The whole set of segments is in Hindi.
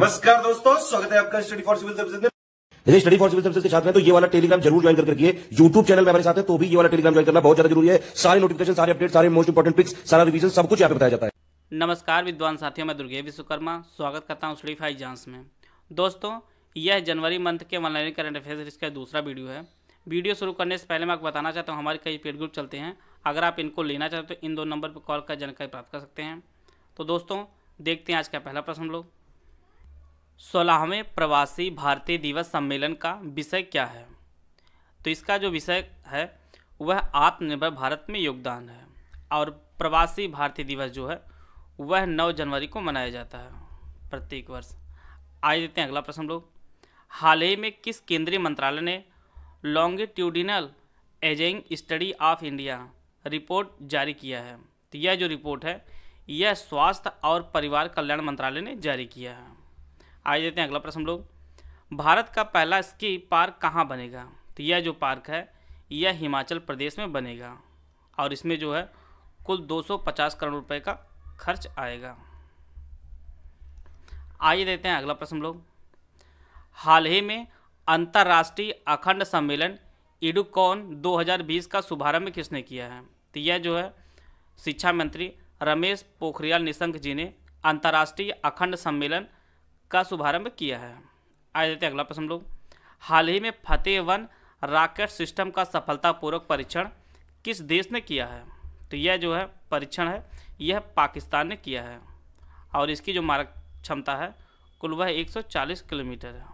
नमस्कार दोस्तों, स्वागत है आपका स्टडी फॉर सिविल सर्विसेज़ में। यदि स्टडी फॉर सिविल सर्विसेज़ के छात्र हैं तो ये वाला टेलीग्राम ज़रूर ज्वाइन करके रखिए। यूट्यूब चैनल में हमारे साथ है तो भी ये वाला टेलीग्राम ज्वाइन करना बहुत ज़्यादा ज़रूरी है। सारे नोटिफिकेशन सारे अपडेट सारे मोस्ट इंपोर्टेंट पिक्स सारा रिवीजन सब कुछ यहाँ पे बताया जाता है। नमस्कार विद्वान साथियों, मैं दुर्गे विश्वकर्मा। स्वागत करता हूँ स्टडी फाइव जांस में। दोस्तों, यह जनवरी मंथ के ऑनलाइन करंट अफेयर इसका दूसरा वीडियो है। वीडियो शुरू करने से पहले मैं आपको बताना चाहता हूँ, हमारे कई पेड ग्रुप चलते हैं। अगर आप इनको लेना चाहते हो तो इन दो नंबर पर कॉल कर जानकारी प्राप्त कर सकते हैं। तो दोस्तों, देखते हैं आज का पहला प्रश्न हम लोग। सोलहवें प्रवासी भारतीय दिवस सम्मेलन का विषय क्या है? तो इसका जो विषय है, वह आत्मनिर्भर भारत में योगदान है और प्रवासी भारतीय दिवस जो है, वह 9 जनवरी को मनाया जाता है प्रत्येक वर्ष। आइए देते हैं अगला प्रश्न लोग। हाल ही में किस केंद्रीय मंत्रालय ने longitudinal ageing study of India report जारी किया है? तो यह जो रिपोर्ट है, यह स्वास्थ्य और परिवार कल्याण मंत्रालय ने जारी किया है। आइए देते हैं अगला प्रश्न हम लोग। भारत का पहला स्की पार्क कहाँ बनेगा? तो यह जो पार्क है, यह हिमाचल प्रदेश में बनेगा और इसमें जो है, कुल 250 करोड़ रुपए का खर्च आएगा। आइए देते हैं अगला प्रश्न लोग। हाल ही में अंतर्राष्ट्रीय अखंड सम्मेलन इडुकॉन 2020 का शुभारंभ किसने किया है? तो यह जो है, शिक्षा मंत्री रमेश पोखरियाल निशंक जी ने अंतर्राष्ट्रीय अखंड सम्मेलन का शुभारंभ किया है। देते हैं अगला प्रश्न लोग। हाल ही में फतेह वन रॉकेट सिस्टम का सफलतापूर्वक परीक्षण किस देश ने किया है? तो यह जो है, परीक्षण है, यह पाकिस्तान ने किया है। और इसकी जो मारक क्षमता है, कुल वह 140 किलोमीटर है।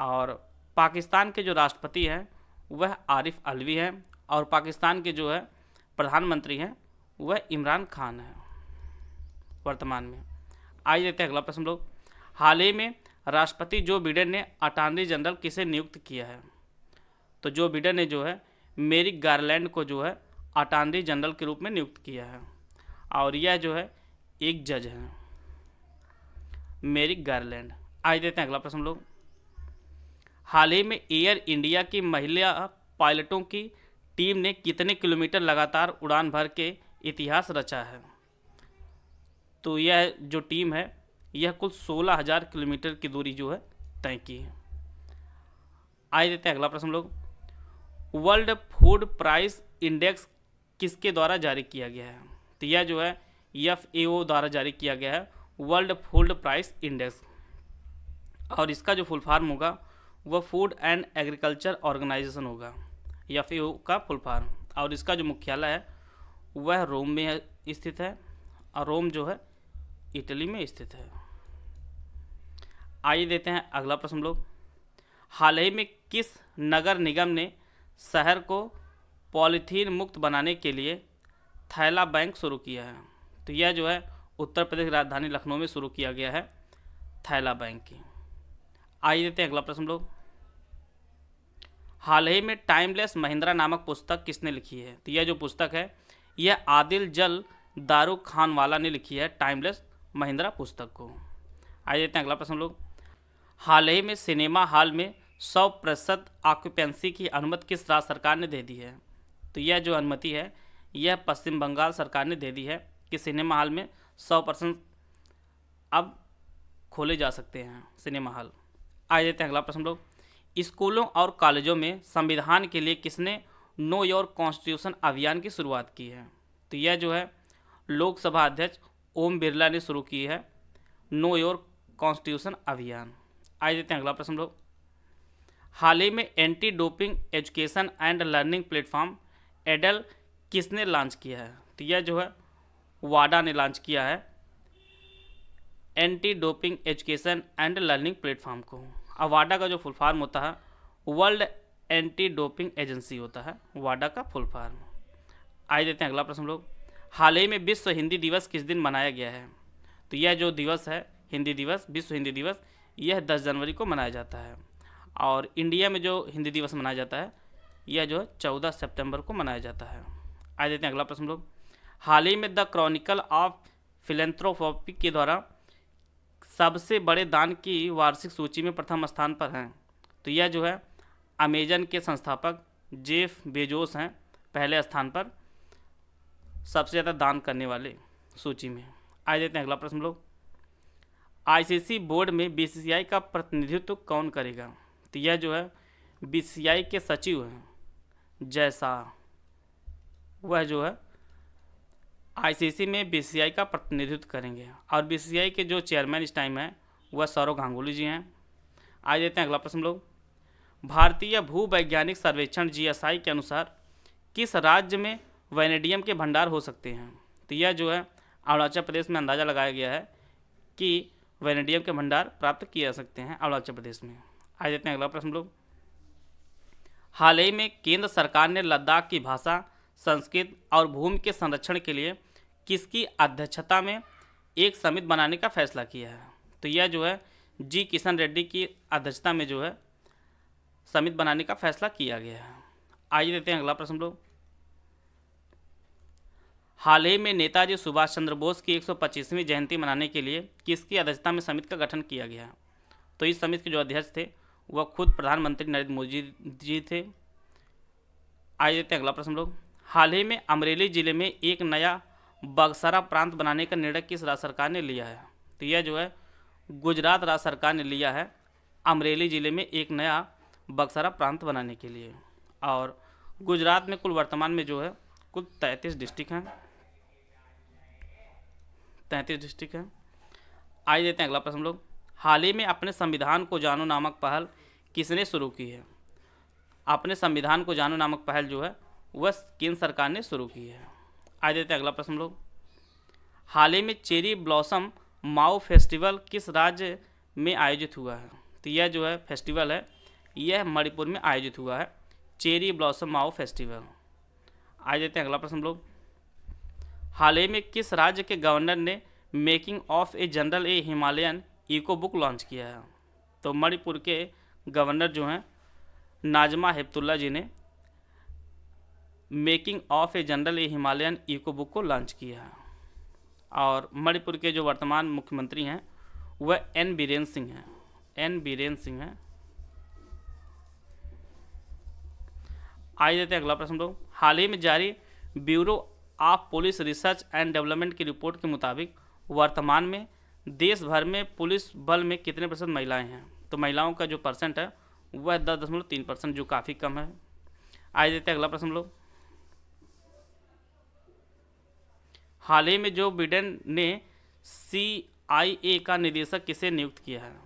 और पाकिस्तान के जो राष्ट्रपति हैं, वह आरिफ अलवी हैं। और पाकिस्तान के जो है, प्रधानमंत्री हैं, वह इमरान खान हैं। वर्तमान में। आइए देते हैं अगला प्रश्न लोग। हाल ही में राष्ट्रपति जो बिडेन ने अटॉर्नी जनरल किसे नियुक्त किया है? तो जो बिडेन ने जो है, मेरी गार्लैंड को जो है, अटॉर्नी जनरल के रूप में नियुक्त किया है। और यह जो है, एक जज है। मेरी गार्लैंड। आज देते हैं अगला प्रश्न लोग। हाल ही में एयर इंडिया की महिला पायलटों की टीम ने कितने किलोमीटर लगातार उड़ान भर के इतिहास रचा है? तो यह जो टीम है, यह कुल सोलह हज़ार किलोमीटर की दूरी जो है, तय की है। आए देते हैं अगला प्रश्न लोग। वर्ल्ड फ़ूड प्राइस इंडेक्स किसके द्वारा जारी किया गया है? तो यह जो है एफ़ द्वारा जारी किया गया है, वर्ल्ड फ़ूड प्राइस इंडेक्स। और इसका जो फुल फार्म होगा, वह फ़ूड एंड एग्रीकल्चर ऑर्गेनाइजेशन होगा एफ़ का फुल फार्म। और इसका जो मुख्यालय है, वह रोम में स्थित है। और रोम जो है इटली में स्थित है। आइए देते हैं अगला प्रश्न लोग। हाल ही में किस नगर निगम ने शहर को पॉलीथीन मुक्त बनाने के लिए थैला बैंक शुरू किया है? तो यह जो है, उत्तर प्रदेश राजधानी लखनऊ में शुरू किया गया है थैला बैंक की। आइए देते हैं अगला प्रश्न लोग। हाल ही में टाइमलेस महिंद्रा नामक पुस्तक किसने लिखी है? तो यह जो पुस्तक है, यह आदिल जल दारू खान वाला ने लिखी है, टाइमलेस। महिंद्रा पुस्तक को। आइए देते हैं अगला प्रश्न लोग। हाल ही में सिनेमा हॉल में सौ प्रतिशत ऑक्यूपेंसी की अनुमति किस राज्य सरकार ने दे दी है? तो यह जो अनुमति है, यह पश्चिम बंगाल सरकार ने दे दी है कि सिनेमा हॉल में सौ परसेंट अब खोले जा सकते हैं सिनेमा हॉल। आइए देते हैं अगला प्रश्न लोग। स्कूलों और कॉलेजों में संविधान के लिए किसने नो योर कॉन्स्टिट्यूशन अभियान की शुरुआत की है? तो यह जो है, लोकसभा अध्यक्ष ओम बिरला ने शुरू की है नो योर कॉन्स्टिट्यूशन अभियान। आज देते हैं अगला प्रश्न लोग। हाल ही में anti doping education and learning platform ADEL किसने लॉन्च किया है? तो यह जो है वाडा ने लॉन्च किया है anti doping education and learning platform को। अब वाडा का जो फुल फॉर्म होता है वर्ल्ड एंटी डोपिंग एजेंसी होता है वाडा का फुल फॉर्म आज देते हैं अगला प्रश्न लोग। हाल ही में विश्व हिंदी दिवस किस दिन मनाया गया है? तो यह जो दिवस है, हिंदी दिवस, विश्व हिंदी दिवस, यह दस जनवरी को मनाया जाता है। और इंडिया में जो हिंदी दिवस मनाया जाता है, यह जो है चौदह सितंबर को मनाया जाता है। आ देते हैं अगला प्रश्न लोग। हाल ही में द क्रॉनिकल ऑफ़ फिलेंथ्रोपी के द्वारा सबसे बड़े दान की वार्षिक सूची में प्रथम स्थान पर हैं। तो यह जो है, अमेजन के संस्थापक जेफ बेजोस हैं, पहले स्थान पर। सबसे ज़्यादा दान करने वाले सूची में। आ देते हैं अगला प्रश्न लोग। आईसीसी बोर्ड में बीसीसीआई का प्रतिनिधित्व कौन करेगा? तो यह जो है बीसीसीआई के सचिव हैं। जैसा वह जो है आईसीसी में बीसीसीआई का प्रतिनिधित्व करेंगे। और बीसीसीआई के जो चेयरमैन इस टाइम हैं, वह सौरव गांगुली जी हैं। आ जाते हैं अगला प्रश्न लोग। भारतीय भूवैज्ञानिक सर्वेक्षण जीएसआई के अनुसार, किस राज्य में वैनेडियम के भंडार हो सकते हैं। तो यह जो है, अरुणाचल प्रदेश में अंदाज़ा लगाया गया है कि वैनेडियम के भंडार प्राप्त किए जा सकते हैं अरुणाचल प्रदेश में। आ जाते हैं अगला प्रश्न लोग। हाल ही में केंद्र सरकार ने लद्दाख की भाषा, संस्कृत और भूमि के संरक्षण के लिए किसकी अध्यक्षता में एक समिति बनाने का फैसला किया है? तो यह जो है, जी किशन रेड्डी की अध्यक्षता में जो है, समिति बनाने का फैसला किया गया है। आइए देते हैं अगला प्रश्न लोग। हाल ही में नेताजी सुभाष चंद्र बोस की 125वीं जयंती मनाने के लिए किसकी अध्यक्षता में समिति का गठन किया गया? तो इस समिति के जो अध्यक्ष थे, वह खुद प्रधानमंत्री नरेंद्र मोदी जी थे। आइए देते हैं अगला प्रश्न लोग। हाल ही में अमरेली ज़िले में एक नया बगसरा प्रांत बनाने का निर्णय किस राज्य सरकार ने लिया है? तो यह जो है, गुजरात राज्य सरकार ने लिया है अमरेली ज़िले में एक नया बक्सरा प्रांत बनाने के लिए। और गुजरात में कुल वर्तमान में जो है, कुल तैंतीस डिस्ट्रिक्ट हैं। तैंतीस डिस्ट्रिक्ट हैं। आइए देते हैं अगला प्रश्न हम लोग। हाल ही में अपने संविधान को जानो नामक पहल किसने शुरू की है? अपने संविधान को जानो नामक पहल जो है, वह केंद्र सरकार ने शुरू की है। आइए देते हैं अगला प्रश्न हम लोग। हाल ही में चेरी ब्लॉसम माओ फेस्टिवल किस राज्य में आयोजित हुआ है? तो यह जो है, फेस्टिवल है, यह मणिपुर में आयोजित हुआ है, चेरी ब्लॉसम माओ फेस्टिवल। आ जाते हैं अगला प्रश्न लोग। हाल ही में किस राज्य के गवर्नर ने making of a general a Himalayan echo book launch किया है? तो मणिपुर के गवर्नर जो हैं, नाजमा हेप्तुल्ला जी ने making of a general a Himalayan echo book को लॉन्च किया है। और मणिपुर के जो वर्तमान मुख्यमंत्री हैं, वह एन बीरेन्द्र सिंह हैं। एन बीरेन्द्र सिंह हैं। आइए देते हैं अगला प्रश्न लोग हाल ही में जारी bureau of police research and development की रिपोर्ट के मुताबिक वर्तमान में देश भर में पुलिस बल में कितने प्रतिशत महिलाएँ हैं? तो महिलाओं का जो परसेंट है, वह दस दशमलव तीन परसेंट, जो काफ़ी कम है। आइए देते हैं अगला प्रश्न लोग हाल ही में जो बिडेन ने सी आई ए का निदेशक किसे नियुक्त किया है?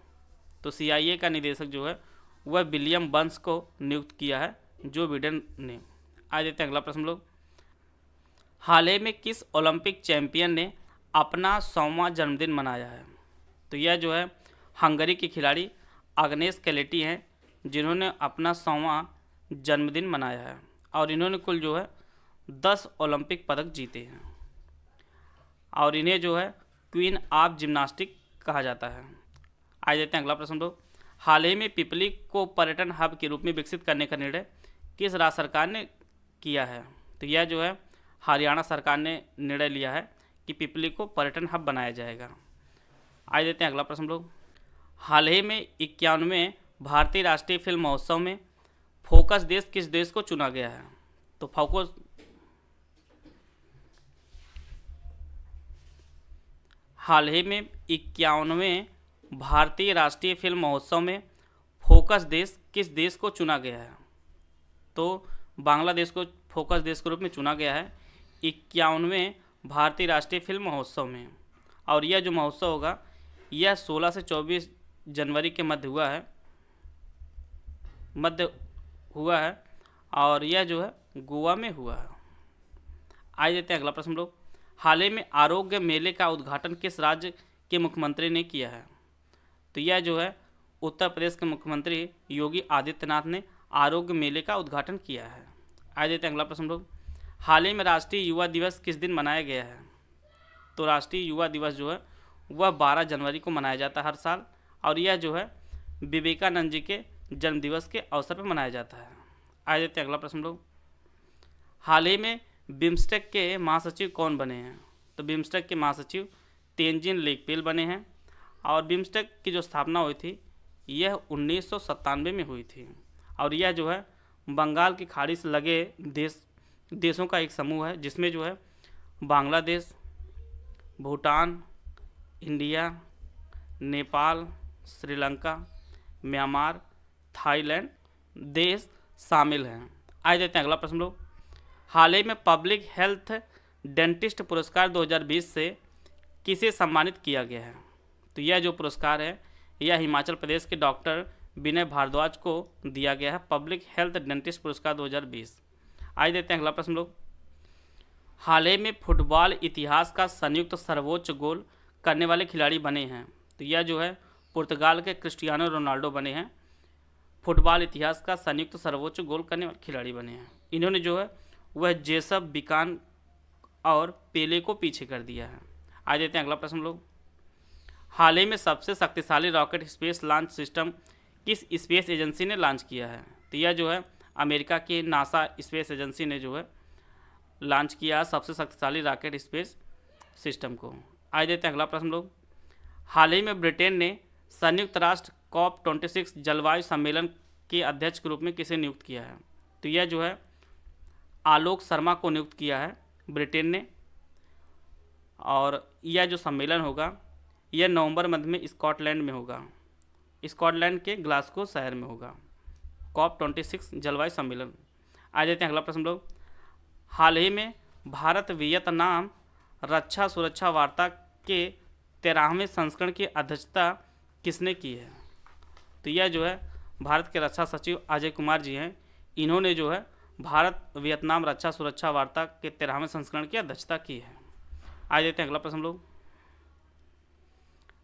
तो सी आई ए का निदेशक जो है, वह विलियम बंस को नियुक्त किया है, जो बिडेन ने। आ देते हैं अगला प्रश्न लोग हाल ही में किस ओलंपिक चैंपियन ने अपना सौवा जन्मदिन मनाया है? तो यह जो है, हंगरी के खिलाड़ी अग्नेश कैलेटी हैं, जिन्होंने अपना सौवा जन्मदिन मनाया है और इन्होंने कुल जो है, दस ओलंपिक पदक जीते हैं और इन्हें जो है, क्वीन ऑफ़ जिम्नास्टिक कहा जाता है। आ जाते हैं अगला प्रश्न दो। हाल ही में पिपली को पर्यटन हब के रूप में विकसित करने का निर्णय किस राज्य सरकार ने किया है? तो यह जो है हरियाणा सरकार ने निर्णय लिया है कि पिपली को पर्यटन हब बनाया जाएगा। आ देते हैं अगला प्रश्न लोग। हाल ही में इक्यानवे भारतीय राष्ट्रीय फ़िल्म महोत्सव में फोकस देश किस देश को चुना गया है? तो फोकस हाल ही में इक्यानवे भारतीय राष्ट्रीय फ़िल्म महोत्सव में फोकस देश किस देश को चुना गया है? तो बांग्लादेश को फोकस देश के रूप में चुना गया है। इक्यानवे भारतीय राष्ट्रीय फ़िल्म महोत्सव में। और यह जो महोत्सव होगा, यह 16 से 24 जनवरी के मध्य हुआ है। मध्य हुआ है और यह जो है, गोवा में हुआ है। आइए देते हैं अगला प्रश्न लोग हाल ही में आरोग्य मेले का उद्घाटन किस राज्य के मुख्यमंत्री ने किया है? तो यह जो है, उत्तर प्रदेश के मुख्यमंत्री योगी आदित्यनाथ ने आरोग्य मेले का उद्घाटन किया है। आइए देते हैं अगला प्रश्न लोग हाल ही में राष्ट्रीय युवा दिवस किस दिन मनाया गया है? तो राष्ट्रीय युवा दिवस जो है, वह 12 जनवरी को मनाया जाता है हर साल, और यह जो है, विवेकानंद जी के जन्म दिवस के अवसर पर मनाया जाता है। आ हैं अगला प्रश्न लोग। हाल ही में बिम्स्टेक के महासचिव कौन बने हैं? तो बिम्स्टेक के महासचिव तेंजिन लेकपेल बने हैं, और बिम्स्टेक की जो स्थापना हुई थी, यह उन्नीस सौ सतानवे में हुई थी, और यह जो है, बंगाल की खाड़ी से लगे देश देशों का एक समूह है, जिसमें जो है Bangladesh, Bhutan, India, Nepal, Sri Lanka, Myanmar, Thailand देश शामिल हैं। आए देते हैं अगला प्रश्न लोग। हाल ही में पब्लिक हेल्थ डेंटिस्ट पुरस्कार 2020 से किसे सम्मानित किया गया है? तो यह जो पुरस्कार है, यह हिमाचल प्रदेश के डॉक्टर विनय भारद्वाज को दिया गया है। पब्लिक हेल्थ डेंटिस्ट पुरस्कार 2020 आज देते हैं। अगला प्रश्न लोग हाल ही में फुटबॉल इतिहास का संयुक्त सर्वोच्च गोल करने वाले खिलाड़ी बने हैं। तो यह जो है, पुर्तगाल के क्रिस्टियानो रोनाल्डो बने हैं। फुटबॉल इतिहास का संयुक्त सर्वोच्च गोल करने वाले खिलाड़ी बने हैं। इन्होंने जो है, वह जेसब बिकान और पेले को पीछे कर दिया है। आज देते हैं। अगला प्रश्न लोग हाल ही में सबसे शक्तिशाली रॉकेट स्पेस लॉन्च सिस्टम किस स्पेस एजेंसी ने लॉन्च किया है? तो यह जो है अमेरिका की नासा स्पेस एजेंसी ने जो है लॉन्च किया सबसे शक्तिशाली रॉकेट स्पेस सिस्टम को। आज देते हैं अगला प्रश्न लोग। हाल ही में ब्रिटेन ने संयुक्त राष्ट्र कॉप ट्वेंटी सिक्स जलवायु सम्मेलन के अध्यक्ष के रूप में किसे नियुक्त किया है? तो यह जो है, आलोक शर्मा को नियुक्त किया है ब्रिटेन ने। और यह जो सम्मेलन होगा, यह नवंबर मध्य में स्कॉटलैंड में होगा। स्कॉटलैंड के ग्लासगो शहर में होगा। कॉप ट्वेंटी सिक्स जलवायु सम्मेलन। आ जाते हैं अगला प्रश्न लोग। हाल ही में भारत वियतनाम रक्षा सुरक्षा वार्ता के तेरहवें संस्करण की अध्यक्षता किसने की है? तो यह जो है, भारत के रक्षा सचिव अजय कुमार जी हैं। इन्होंने जो है, भारत वियतनाम रक्षा सुरक्षा वार्ता के तेरहवें संस्करण की अध्यक्षता की है। आ जाते हैं अगला प्रश्न लोग।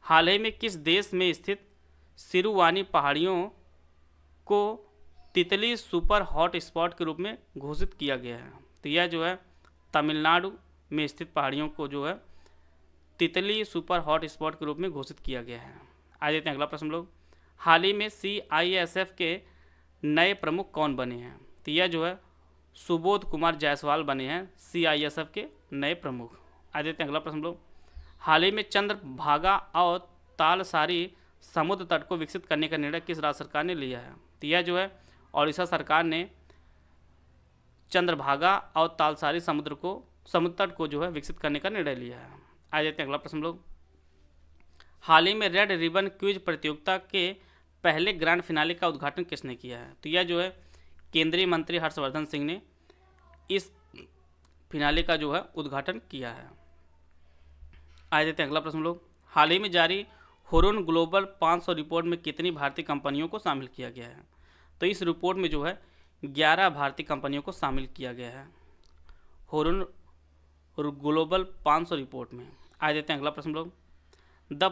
हाल ही में किस देश में स्थित सिरुवानी पहाड़ियों को तितली सुपर हॉट स्पॉट के रूप में घोषित किया गया है। तो यह जो है, तमिलनाडु में स्थित पहाड़ियों को जो है, तितली सुपर हॉट स्पॉट के रूप में घोषित किया गया है। आ जाते हैं अगला प्रश्न लोग। हाल ही में सी आई एस एफ़ के नए प्रमुख कौन बने हैं? तो यह जो है, सुबोध कुमार जायसवाल बने हैं सी आई एस एफ़ के नए प्रमुख। आ जाते हैं अगला प्रश्न लोग। हाल ही में चंद्र, भागा और तालसारी समुद्र तट को विकसित करने का निर्णय किस राज्य सरकार ने लिया है? तो यह जो है ओडिशा सरकार ने चंद्रभागा और तालसारी समुद्र को, समुद्र तट को जो है विकसित करने का निर्णय लिया है। आ जाते हैं अगला प्रश्न लोग। हाल ही में रेड रिबन क्विज प्रतियोगिता के पहले ग्रैंड फिनाले का उद्घाटन किसने किया है? तो यह जो है केंद्रीय मंत्री हर्षवर्धन सिंह ने इस फिनाले का जो है उद्घाटन किया है। आ जाते हैं अगला प्रश्न लोग। हाल ही में जारी हुरुन ग्लोबल 500 रिपोर्ट में कितनी भारतीय कंपनियों को शामिल किया गया है? तो इस रिपोर्ट में जो है 11 भारतीय कंपनियों को शामिल किया गया है। हुरुन ग्लोबल 500 रिपोर्ट में। आ जाते हैं अगला प्रश्न लोग। The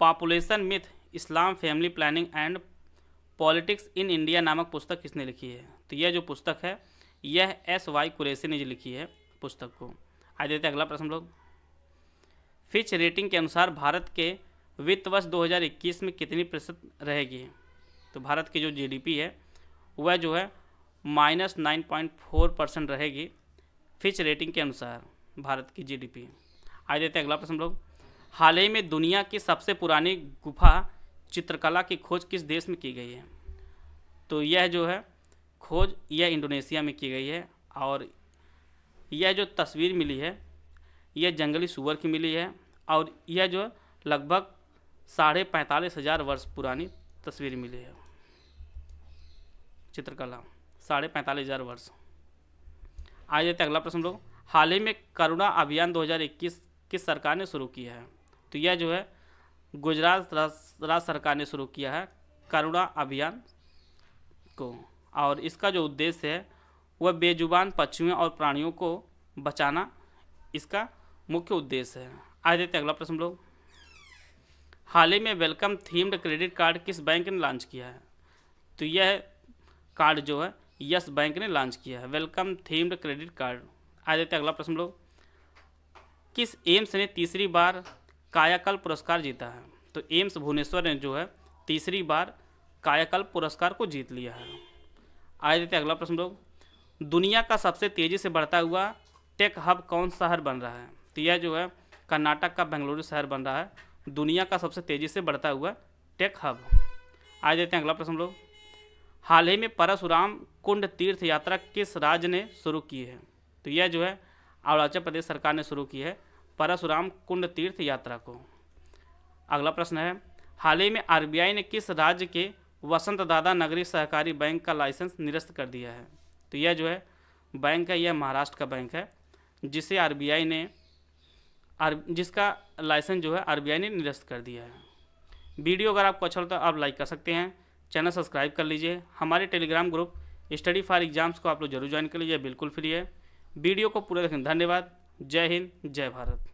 population myth Islam family planning and politics in India नामक पुस्तक किसने लिखी है? तो यह जो पुस्तक है, यह एस वाई कुरेसी ने जो लिखी है पुस्तक को। आ देते हैं अगला प्रश्न लोग। फिच रेटिंग के अनुसार भारत के वित्त वर्ष 2021 में कितनी प्रतिशत रहेगी? तो भारत की जो जीडीपी है, वह जो है minus nine point four percent रहेगी फिच रेटिंग के अनुसार भारत की जीडीपी आ जाते हैं अगला प्रश्न लोग। हाल ही में दुनिया की सबसे पुरानी गुफा चित्रकला की खोज किस देश में की गई है? तो यह जो है, खोज यह इंडोनेशिया में की गई है और यह जो तस्वीर मिली है, यह जंगली सुअर की मिली है और यह जो लगभग साढ़े पैंतालीस हज़ार वर्ष पुरानी तस्वीर मिली है। चित्रकला, साढ़े पैंतालीस हज़ार वर्ष। आ जाते अगला प्रश्न लोग हाल ही में करुणा अभियान 2021 किस सरकार ने शुरू किया है? तो यह जो है, गुजरात राज्य सरकार ने शुरू किया है करुणा अभियान को। और इसका जो उद्देश्य है, वह बेजुबान पक्षियों और प्राणियों को बचाना, इसका मुख्य उद्देश्य है। आ जाते अगला प्रश्न लोग हाल ही में वेलकम थीम्ड क्रेडिट कार्ड किस बैंक ने लॉन्च किया है? तो यह कार्ड जो है, यस बैंक ने लॉन्च किया है। वेलकम थीम्ड क्रेडिट कार्ड आ जाते अगला प्रश्न लोग। किस एम्स ने तीसरी बार कायाकल्प पुरस्कार जीता है? तो एम्स भुवनेश्वर ने जो है, तीसरी बार कायाकल्प पुरस्कार को जीत लिया है। आ जाते अगला प्रश्न लोग। दुनिया का सबसे तेज़ी से बढ़ता हुआ टेक हब कौन शहर बन रहा है? तो यह जो है, कर्नाटक का बेंगलुरु शहर बन रहा है। दुनिया का सबसे तेज़ी से बढ़ता हुआ टेक हब आ जाते हैं अगला प्रश्न लोग। हाल ही में परशुराम कुंड तीर्थ यात्रा किस राज्य ने शुरू की है? तो यह जो है, अरुणाचल प्रदेश सरकार ने शुरू की है परशुराम कुंड तीर्थ यात्रा को। अगला प्रश्न है, हाल ही में आरबीआई ने किस राज्य के वसंत दादा नगरी सहकारी बैंक का लाइसेंस निरस्त कर दिया है? तो यह जो है, बैंक है, यह महाराष्ट्र का बैंक है, जिसे आरबीआई ने, आर, जिसका लाइसेंस जो है, आरबीआई ने निरस्त कर दिया है। वीडियो अगर आपको अच्छा लगता है आप लाइक कर सकते हैं चैनल सब्सक्राइब कर लीजिए। हमारे Telegram group study for exams को आप लोग ज़रूर ज्वाइन कर लीजिए, बिल्कुल फ्री है। वीडियो को पूरा देखें धन्यवाद। जय हिंद, जय भारत।